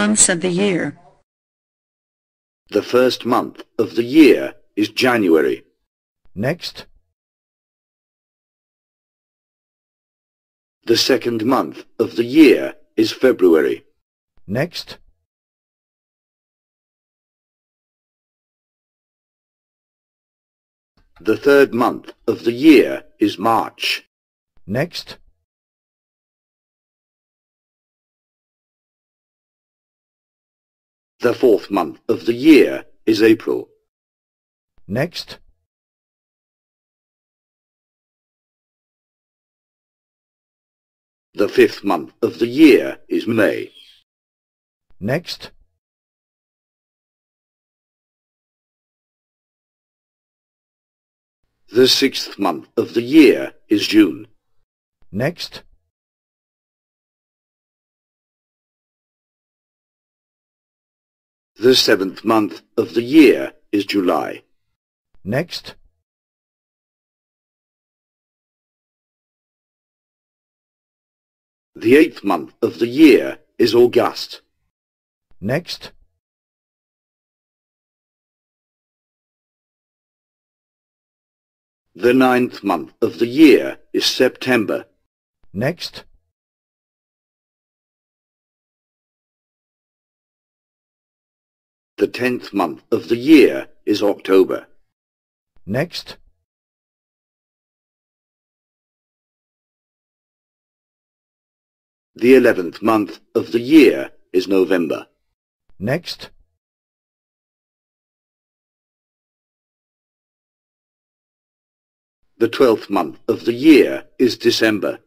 months of the year? The first month of the year is January. Next. The second month of the year is February. Next. The third month of the year is March. Next. The fourth month of the year is April. Next. The fifth month of the year is May. Next. The sixth month of the year is June. Next. The seventh month of the year is July. Next. The eighth month of the year is August. Next. The ninth month of the year is September. Next. The tenth month of the year is October. Next. The eleventh month of the year is November. Next. The twelfth month of the year is December.